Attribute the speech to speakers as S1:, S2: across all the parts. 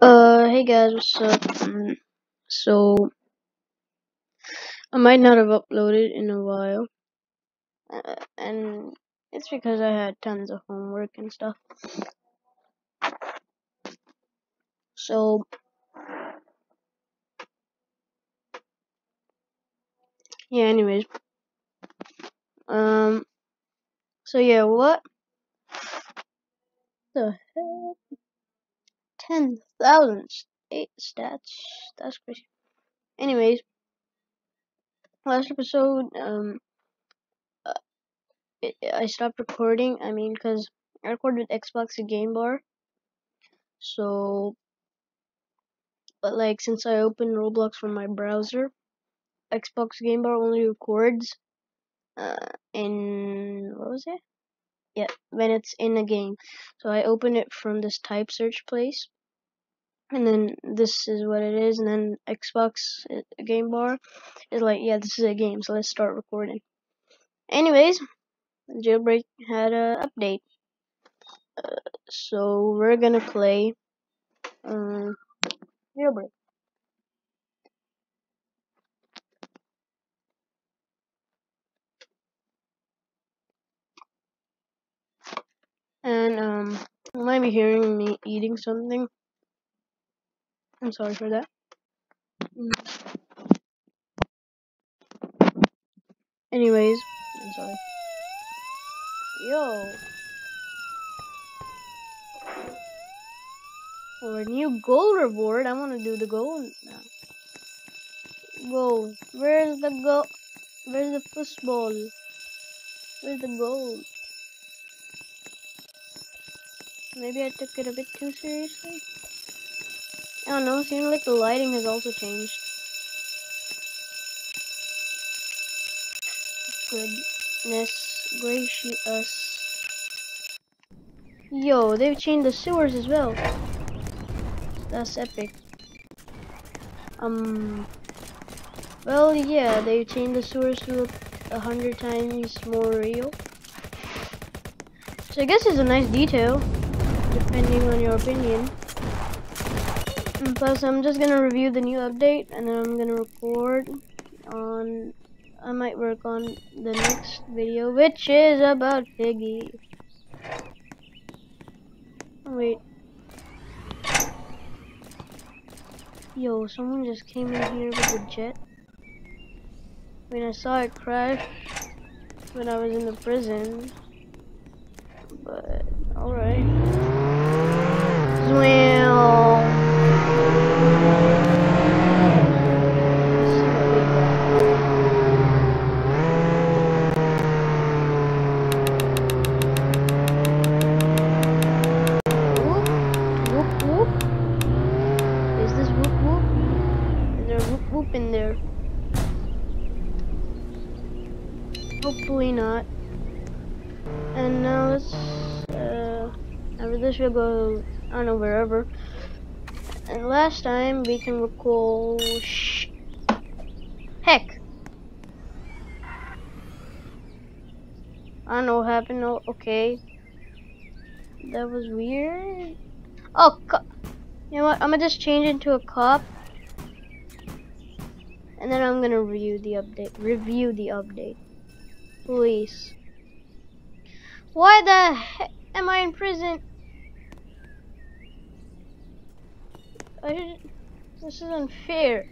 S1: Uh, hey guys, what's up? Um, so, I might not have uploaded in a while, uh, and it's because I had tons of homework and stuff. So, yeah, anyways. Um, so yeah, what the heck? 10,000 stats. That's crazy. Anyways, last episode, um, uh, I stopped recording. I mean, because I recorded Xbox Game Bar. So, but like, since I opened Roblox from my browser, Xbox Game Bar only records uh, in what was it? Yeah, when it's in a game. So I open it from this type search place, and then this is what it is, and then Xbox uh, Game Bar is like, yeah, this is a game, so let's start recording. Anyways, Jailbreak had a update, uh, so we're gonna play um, Jailbreak. And um, you might be hearing me eating something. I'm sorry for that. Mm. Anyways, I'm sorry. Yo. For a new gold reward, I want to do the gold now. Gold. Where's the go? Where's the football? Where's the gold? Maybe I took it a bit too seriously. I don't know. Seems like the lighting has also changed. Goodness gracious. Yo, they've changed the sewers as well. That's epic. Um. Well, yeah, they've changed the sewers to look a hundred times more real. So I guess it's a nice detail, depending on your opinion. And plus, I'm just gonna review the new update, and then I'm gonna record on. I might work on the next video, which is about Piggy. Wait. Yo, someone just came in here with a jet. I mean, I saw it crash when I was in the prison. But, alright. Swell. Whoop, whoop. Is this whoop whoop? Is there whoop in there? Hopefully not. And now let's, uh, after this we'll go, I don't know, wherever. And last time we can recall, shh, heck. I don't know what happened, oh, okay. That was weird. Oh, you know what, I'm gonna just change into a cop. And then I'm gonna review the update, review the update. please. Why the heck am I in prison? I this is unfair.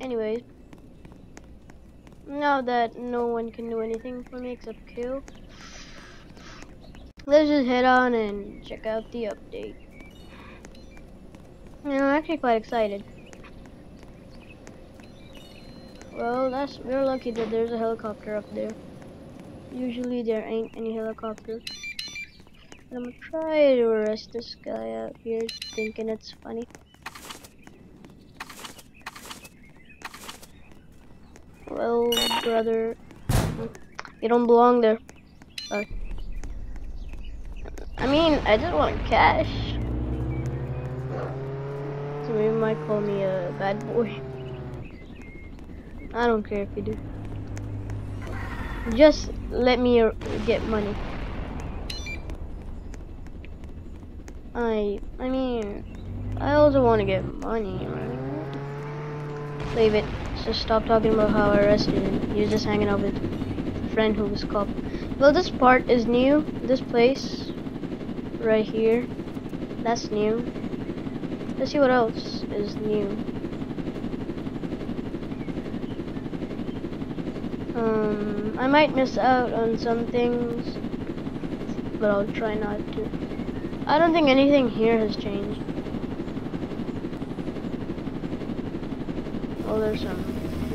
S1: Anyways, now that no one can do anything for me except kill, let's just head on and check out the update. I'm actually quite excited. Well, that's we're lucky that there's a helicopter up there. Usually there ain't any helicopters. I'm gonna try to arrest this guy out here thinking it's funny. Well, brother, you don't belong there. I mean, I just want cash. You might call me a bad boy. I don't care if you do. Just let me get money. I, I mean, I also want to get money, right? Leave it. Just stop talking about how I arrested him. He was just hanging out with a friend who was cop. Well, this part is new. This place, right here, that's new. Let's see what else is new. Um, I might miss out on some things, but I'll try not to. I don't think anything here has changed. Oh, there's some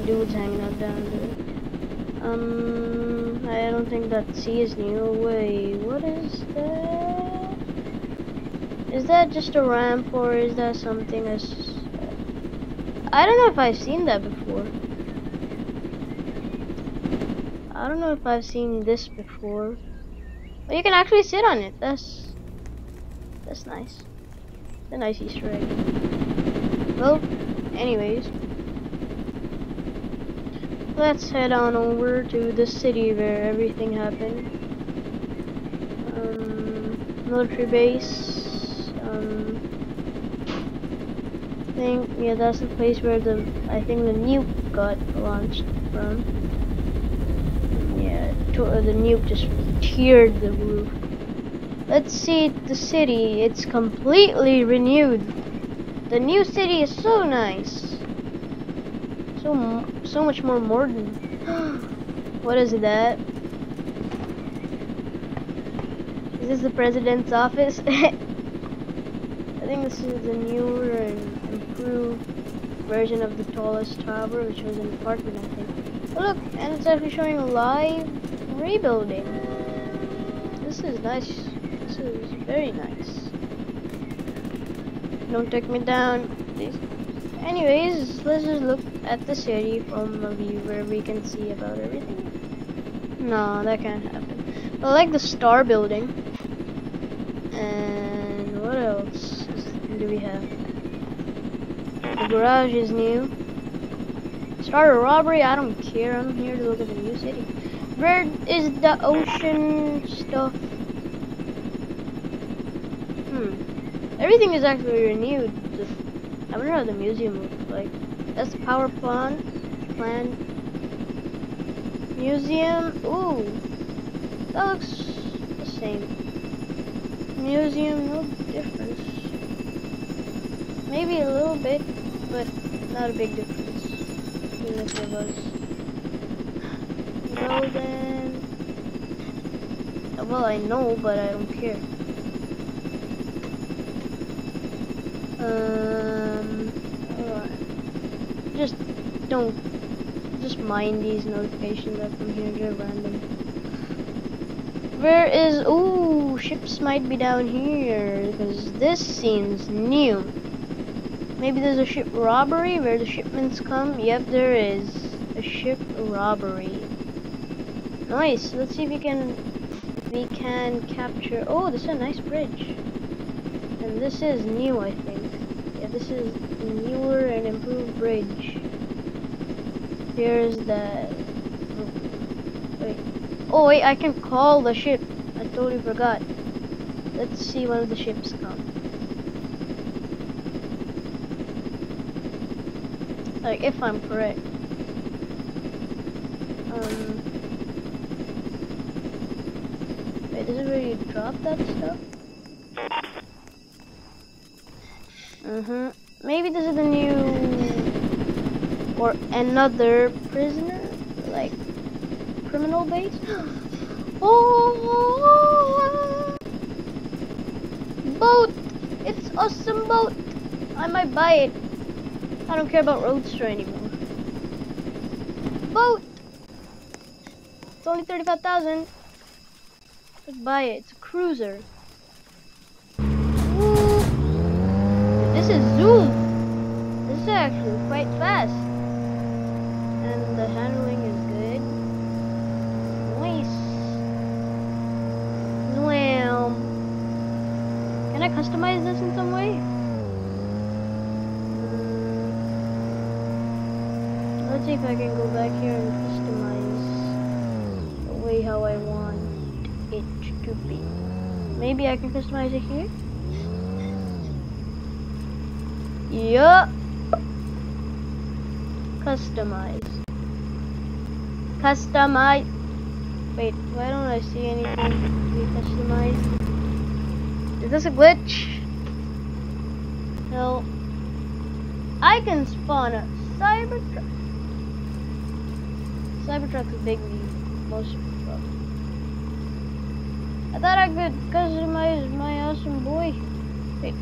S1: dudes hanging out down there. Um, I don't think that sea is new. Wait, what is that? Is that just a ramp or is that something. I don't know if I've seen that before. I don't know if I've seen this before. But you can actually sit on it. That's that's nice. It's a nice Easter egg. Well, anyways. Let's head on over to the city where everything happened. Um, military base. Um, I think, yeah, that's the place where the, I think the nuke got launched from uh, the nuke just tiered the roof. Let's see the city. It's completely renewed. The new city is so nice. So so much more modern. what is that? Is this the president's office? I think this is a newer and improved version of the tallest tower, which was an apartment, I think. Oh, look, and it's actually showing live rebuilding. This is nice. This is very nice. Don't take me down, please. Anyways, let's just look at the city from a view where we can see about everything. No, that can't happen. I like the star building. And what else do we have? The garage is new. Start a robbery, I don't care. I'm here to look at the new city. Where is the ocean stuff? Hmm. Everything is actually renewed. I wonder how the museum looks like. That's the power plant. Plant. Museum. Ooh. That looks the same. Museum, no difference. Maybe a little bit, but not a big difference. Well then... Well, I know, but I don't care. Um... Just don't... Just mind these notifications that come here, they're random. Where is... Ooh, ships might be down here, because this seems new. Maybe there's a ship robbery where the shipments come? Yep, there is. A ship robbery. Nice. Let's see if we can we can capture. Oh, this is a nice bridge. And this is new, I think. Yeah, this is newer and improved bridge. Here's the. Wait. Oh wait, I can call the ship. I totally forgot. Let's see when the ships come. Like if I'm correct. Um. Is where you drop that stuff? Mm-hmm. Maybe this is the new... Or another prisoner? Like, criminal base? oh! Boat! It's awesome boat! I might buy it. I don't care about Roadster anymore. Boat! It's only 35,000. Let's buy it. It's a cruiser. This is Zoom. This is actually quite fast. And the handling is good. Nice. Well, can I customize this in some way? Let's see if I can go back here and customize the way how I want it to be. Maybe I can customize it here? Yup. Customize. Customize. Wait, why don't I see anything to be customized? Is this a glitch? No. I can spawn a Cybertruck. Cybertruck is big most. I thought I could customize my awesome boy. Wait.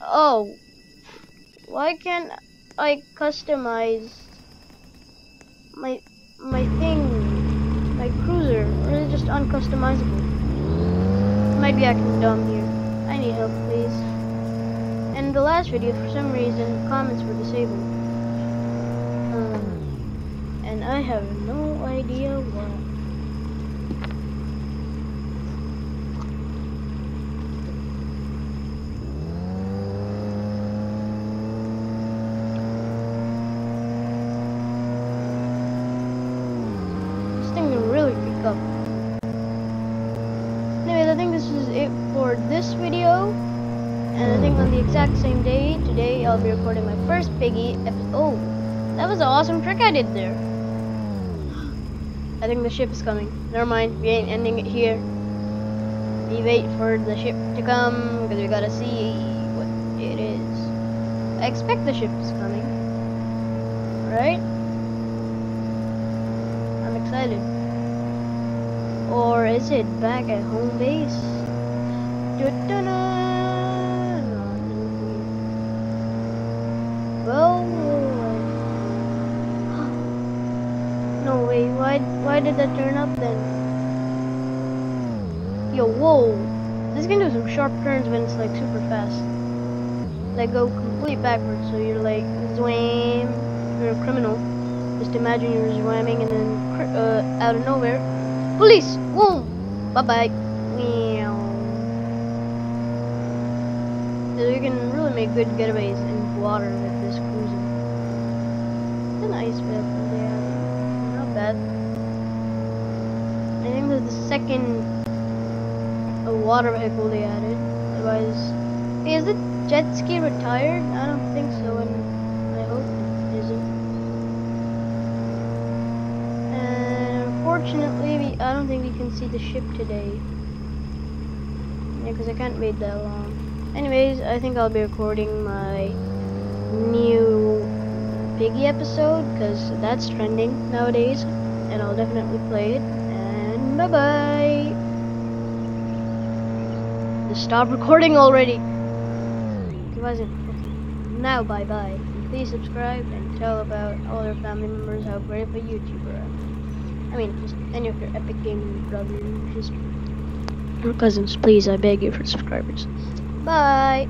S1: Oh. Why can't I customize my my thing, my cruiser, it just uncustomizable? Maybe be acting dumb here. I need help, please. And in the last video, for some reason, comments were disabled. Um, and I have no idea why. It for this video. And I think on the exact same day, today I'll be recording my first Piggy episode. Oh, that was an awesome trick I did there. I think the ship is coming. Never mind, we ain't ending it here. We wait for the ship to come because we gotta see what it is. I expect the ship is coming. Right? I'm excited. Or is it back at home base? No, way. Why? Why did that turn up then? Yo, whoa! This can do some sharp turns when it's like super fast. Like go complete backwards. So you're like zwam. You're a criminal. Just imagine you're swimming and then uh, out of nowhere, police! Boom! Bye make good getaways in water with this cruiser. It's a nice vehicle, yeah. Not bad. I think that's the second uh, water vehicle they added. Otherwise, hey, is the jet ski retired? I don't think so, and I hope it isn't. And unfortunately, we, I don't think we can see the ship today. Yeah, because I can't wait that long. Anyways, I think I'll be recording my new Piggy episode because that's trending nowadays, and I'll definitely play it. And bye bye. Stop recording already. Now bye bye. Please subscribe and tell about all your family members how great of a YouTuber I am. I mean, just any of your epic gaming brothers, just or cousins. Please, I beg you for subscribers. Bye.